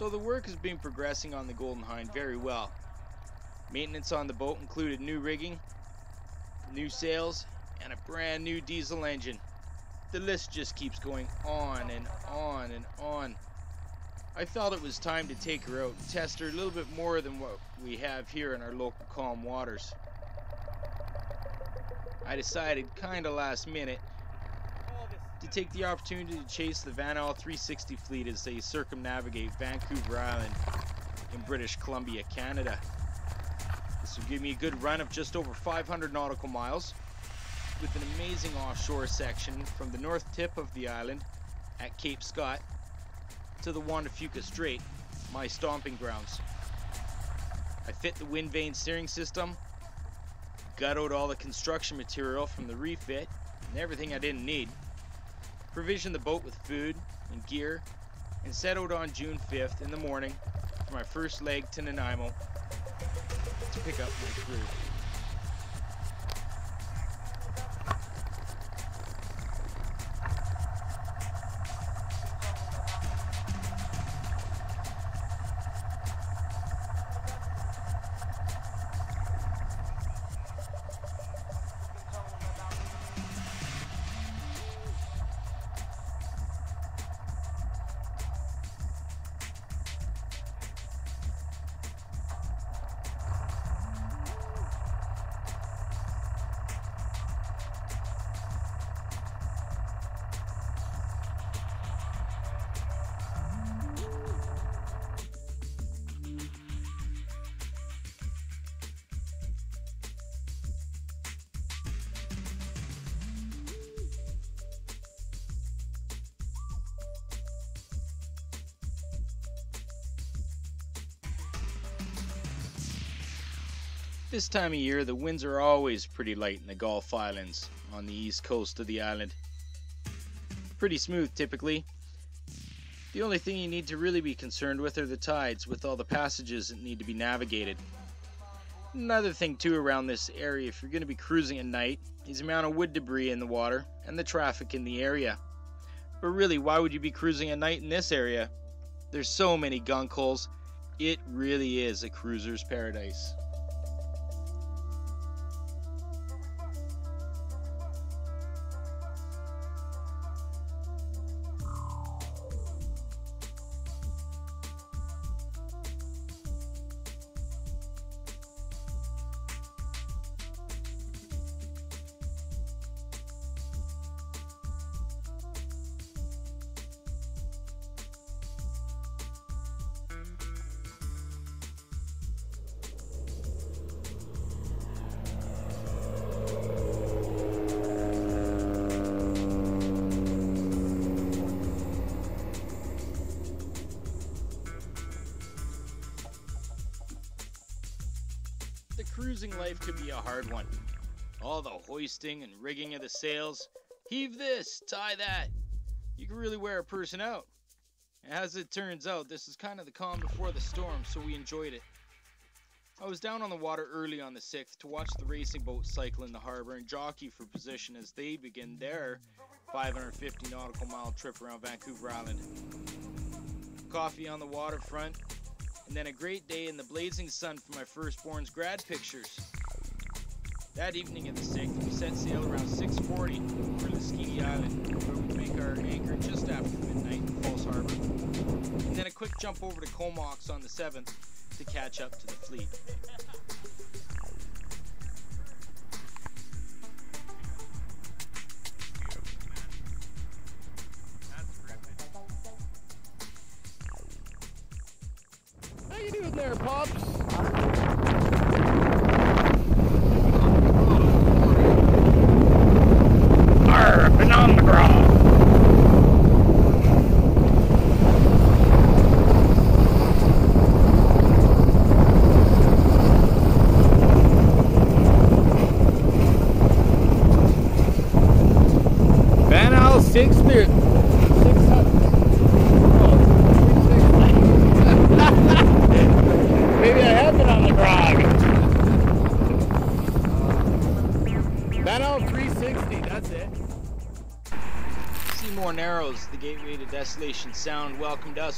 So the work has been progressing on the Golden Hind very well. Maintenance on the boat included new rigging, new sails, and a brand new diesel engine. The list just keeps going on and on and on. I felt it was time to take her out and test her a little bit more than what we have here in our local calm waters. I decided, kinda last minute, to take the opportunity to chase the Van Isle 360 fleet as they circumnavigate Vancouver Island in British Columbia, Canada. This will give me a good run of just over 500 nautical miles with an amazing offshore section from the north tip of the island at Cape Scott to the Juan de Fuca Strait, my stomping grounds. I fit the wind vane steering system, gut out all the construction material from the refit and everything I didn't need, provisioned the boat with food and gear, and set out on June 5th in the morning for my first leg to Nanaimo to pick up my crew. This time of year, the winds are always pretty light in the Gulf Islands on the east coast of the island. Pretty smooth typically. The only thing you need to really be concerned with are the tides, with all the passages that need to be navigated. Another thing too around this area, if you're going to be cruising at night, is the amount of wood debris in the water and the traffic in the area. But really, why would you be cruising at night in this area? There's so many gunk holes. It really is a cruiser's paradise. Cruising life could be a hard one. All the hoisting and rigging of the sails, heave this, tie that. You can really wear a person out. As it turns out, this is kind of the calm before the storm, so we enjoyed it. I was down on the water early on the 6th to watch the racing boats cycle in the harbor and jockey for position as they begin their 550 nautical mile trip around Vancouver Island. Coffee on the waterfront, and then a great day in the blazing sun for my firstborn's grad pictures. That evening of the 6th, we set sail around 6.40 for Lasqueti Island, where we make our anchor just after midnight in Falls Harbor, and then a quick jump over to Comox on the 7th to catch up to the fleet.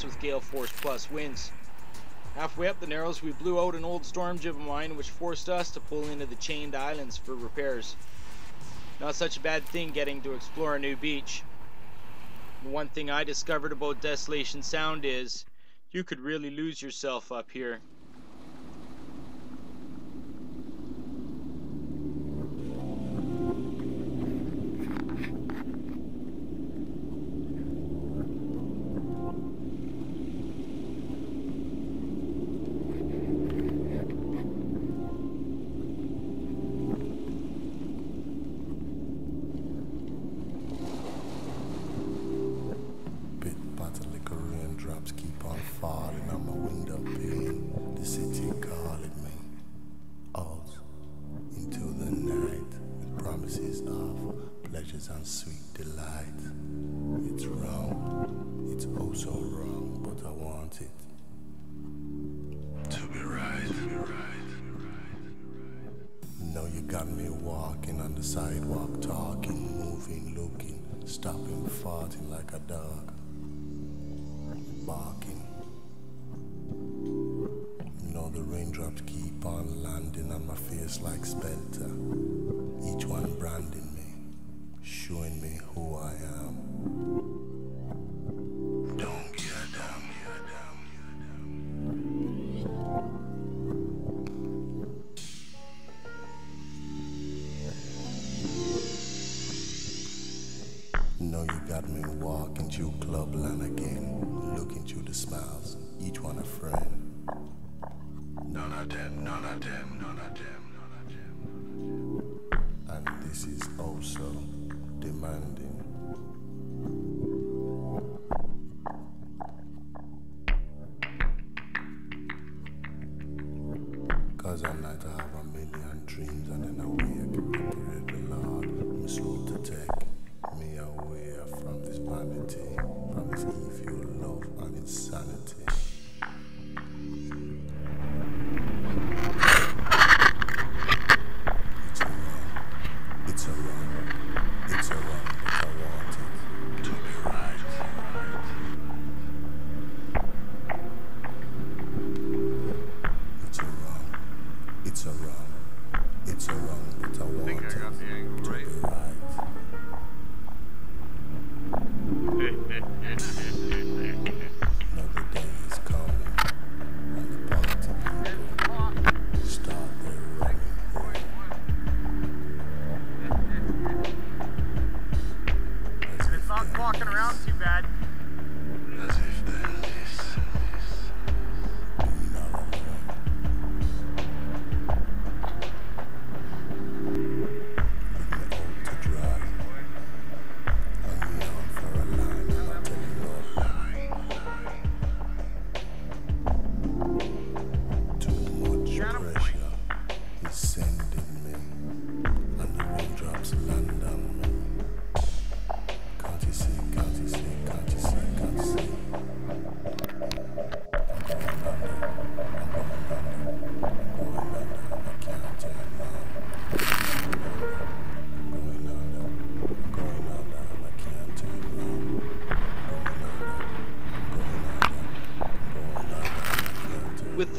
with gale force plus winds. Halfway up the Narrows, we blew out an old storm jib of mine, which forced us to pull into the chained islands for repairs. Not such a bad thing getting to explore a new beach. One thing I discovered about Desolation Sound is you could really lose yourself up here.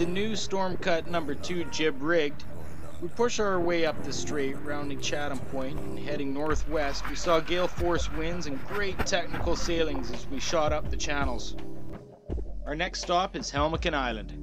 the new storm cut number two jib rigged, we push our way up the strait, rounding Chatham Point and heading northwest. We saw gale force winds and great technical sailings as we shot up the channels. Our next stop is Helmcken Island.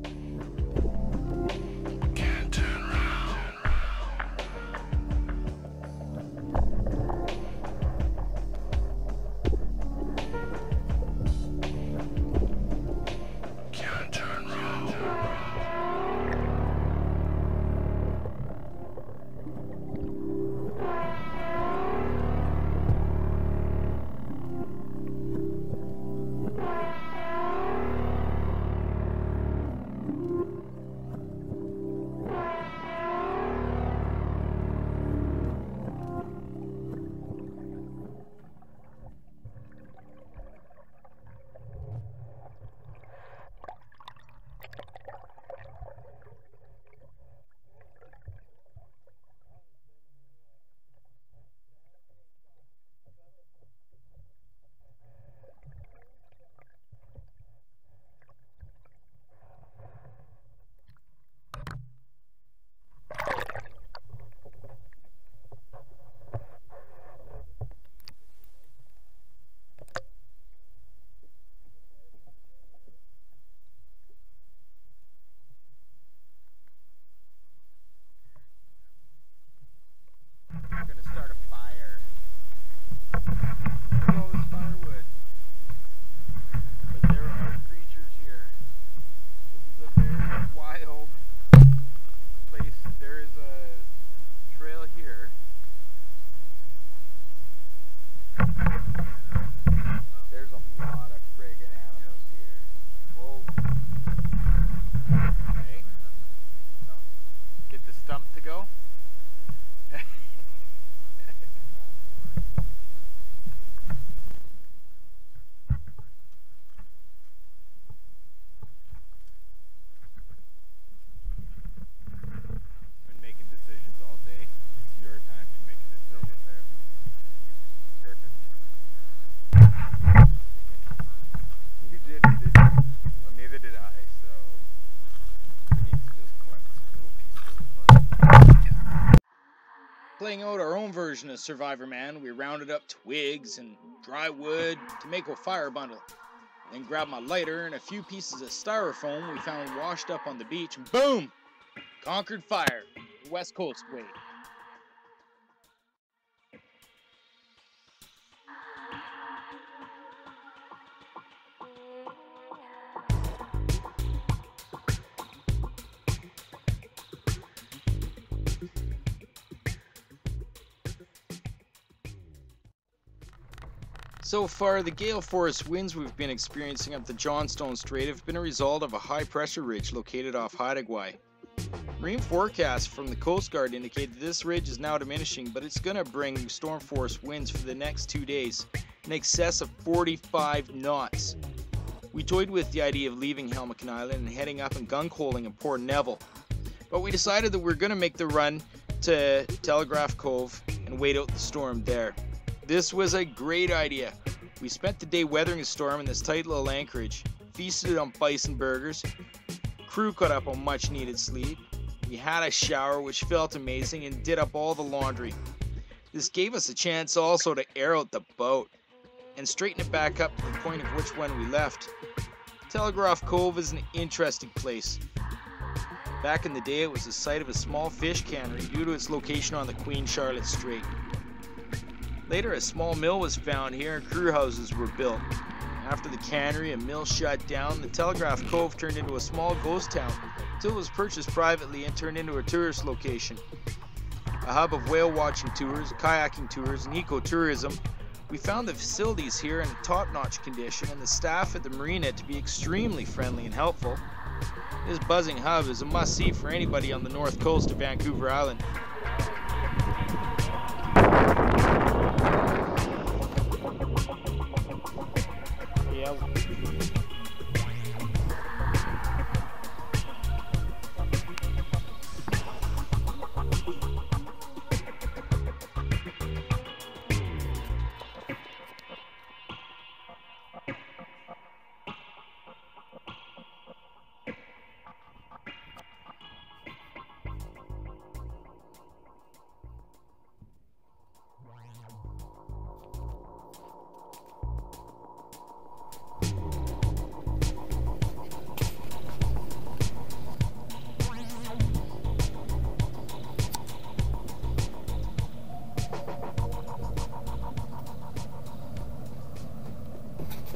Version of Survivorman, we rounded up twigs and dry wood to make a fire bundle. Then grabbed my lighter and a few pieces of styrofoam we found washed up on the beach, and boom! Conquered fire, West Coast way. So far, the gale force winds we've been experiencing up the Johnstone Strait have been a result of a high pressure ridge located off Haida Gwaii. Marine forecasts from the Coast Guard indicate that this ridge is now diminishing, but it's going to bring storm force winds for the next two days, in excess of 45 knots. We toyed with the idea of leaving Helmcken Island and heading up and gunkholing in Port Neville, but we decided that we are going to make the run to Telegraph Cove and wait out the storm there. This was a great idea. We spent the day weathering a storm in this tight little anchorage, feasted on bison burgers, crew caught up on much needed sleep. We had a shower which felt amazing and did up all the laundry. This gave us a chance also to air out the boat and straighten it back up to the point of which one we left. Telegraph Cove is an interesting place. Back in the day, it was the site of a small fish cannery due to its location on the Queen Charlotte Strait. Later, a small mill was found here and crew houses were built. After the cannery and mill shut down, the Telegraph Cove turned into a small ghost town until it was purchased privately and turned into a tourist location. A hub of whale watching tours, kayaking tours, and ecotourism, we found the facilities here in top notch condition and the staff at the marina to be extremely friendly and helpful. This buzzing hub is a must see for anybody on the north coast of Vancouver Island.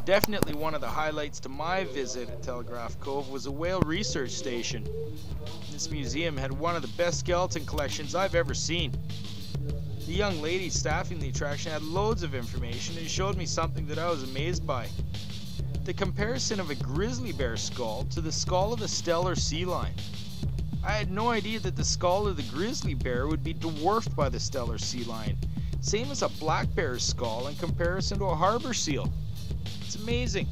Definitely one of the highlights to my visit at Telegraph Cove was a whale research station. This museum had one of the best skeleton collections I've ever seen. The young lady staffing the attraction had loads of information and showed me something that I was amazed by. The comparison of a grizzly bear skull to the skull of a Steller sea lion. I had no idea that the skull of the grizzly bear would be dwarfed by the Steller sea lion, same as a black bear's skull in comparison to a harbor seal. It's amazing.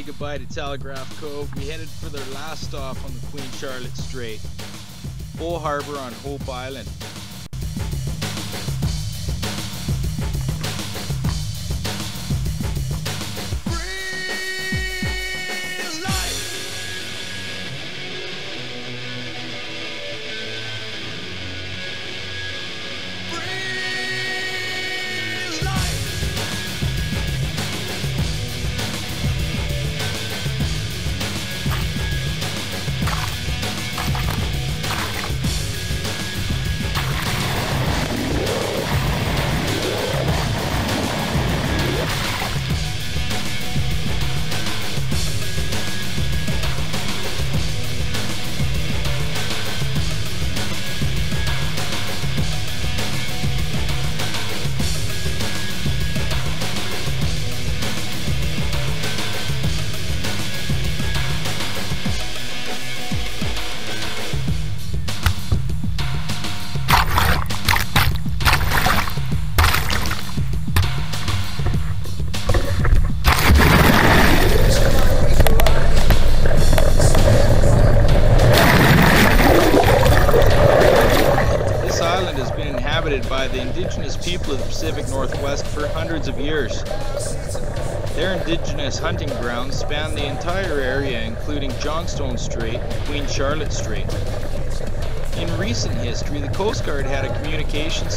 Say goodbye to Telegraph Cove. We headed for their last stop on the Queen Charlotte Strait, Bull Harbor on Hope Island.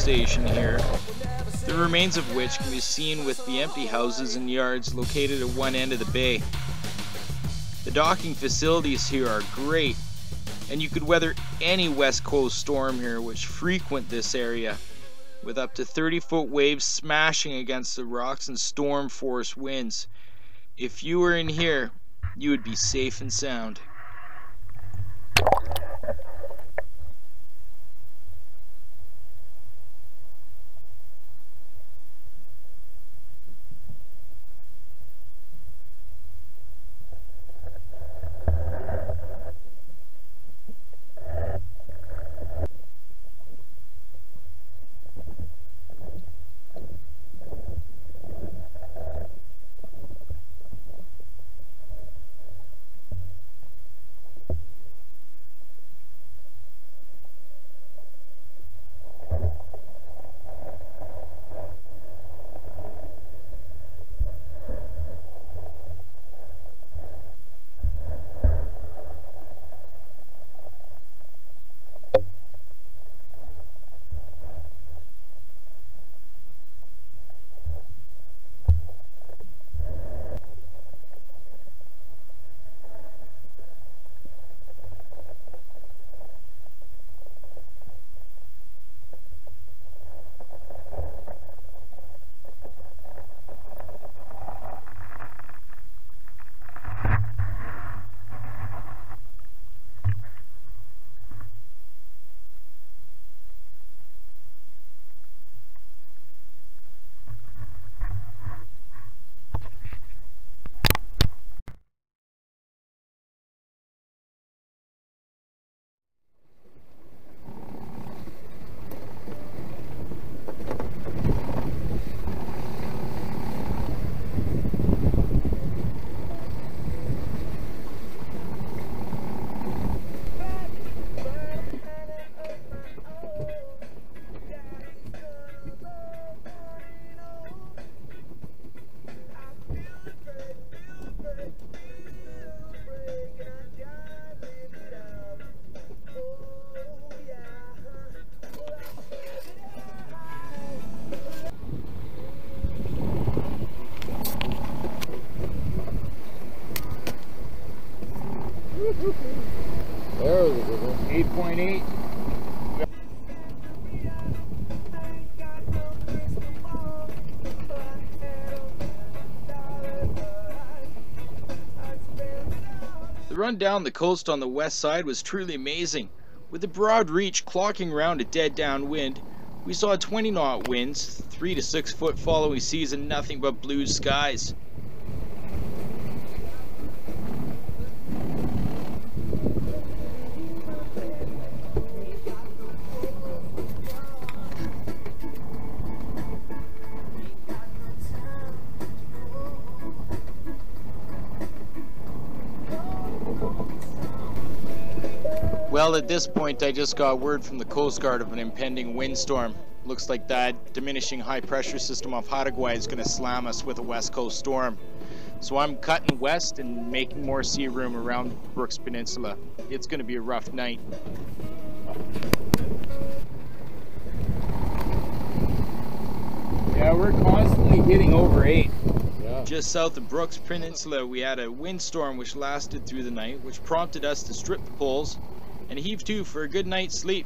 Station here, the remains of which can be seen with the empty houses and yards located at one end of the bay. The docking facilities here are great, and you could weather any west coast storm here which frequent this area with up to 30 foot waves smashing against the rocks and storm force winds. If you were in here, you would be safe and sound. Run down the coast on the west side was truly amazing. With the broad reach clocking round a dead downwind, we saw 20 knot winds, 3 to 6 foot following seas, and nothing but blue skies. Well, at this point, I just got word from the Coast Guard of an impending windstorm. Looks like that diminishing high pressure system off Haida is going to slam us with a west coast storm. So I'm cutting west and making more sea room around Brooks Peninsula. It's going to be a rough night. Yeah, we're constantly hitting over 8. Yeah. Just south of Brooks Peninsula, we had a windstorm which lasted through the night, which prompted us to strip the poles and heave to for a good night's sleep.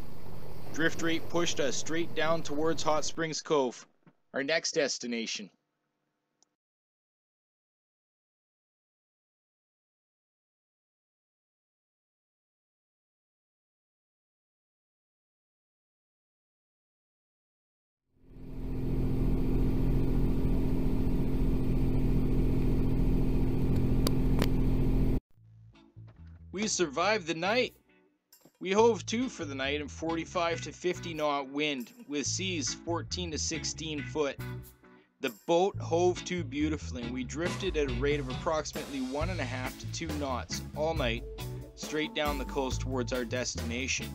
Drift rate pushed us straight down towards Hot Springs Cove, our next destination. We survived the night. We hove to for the night in 45 to 50 knot wind with seas 14 to 16 foot. The boat hove to beautifully and we drifted at a rate of approximately one and a half to two knots all night straight down the coast towards our destination.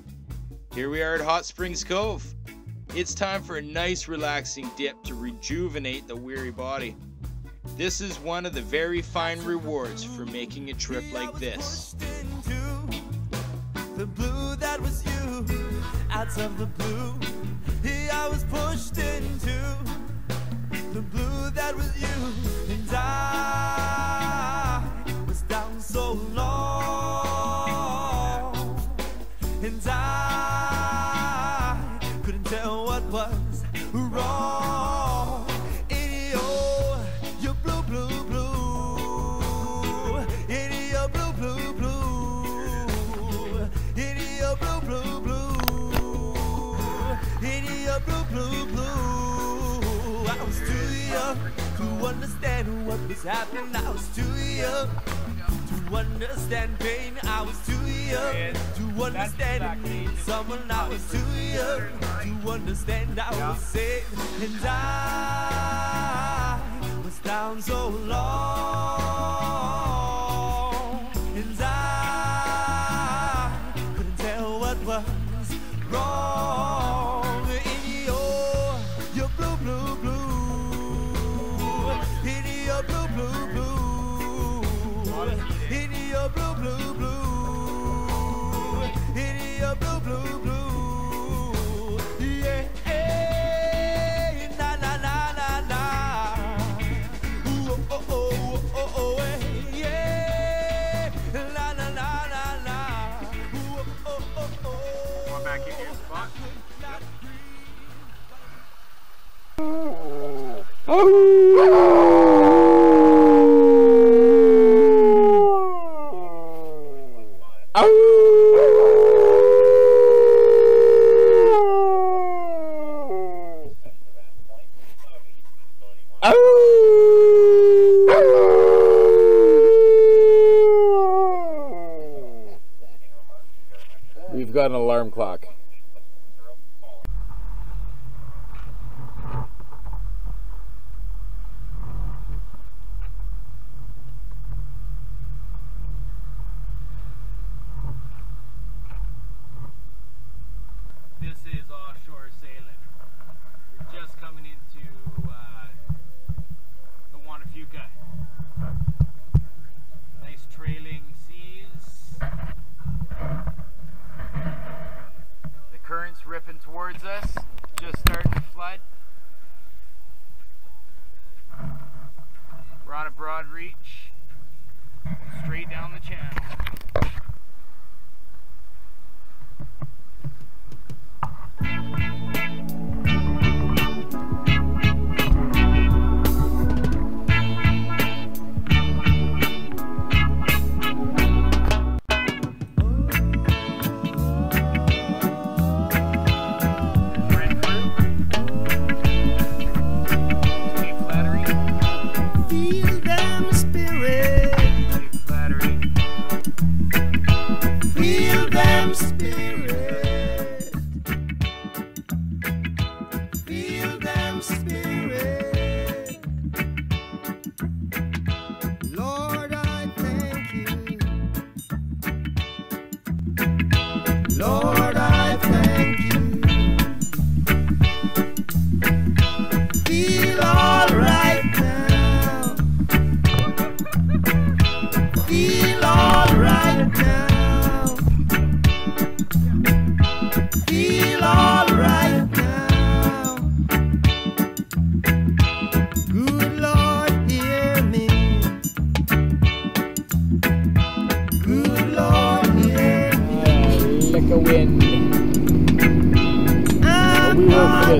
Here we are at Hot Springs Cove. It's time for a nice relaxing dip to rejuvenate the weary body. This is one of the very fine rewards for making a trip like this the blue that was you. Out of the blue yeah, I was pushed into the blue that was you and I was down so long what. I was too young to understand pain. I was too young to understand someone. I was too young to understand I was safe. And I was down so long.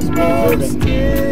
this. We deserve it.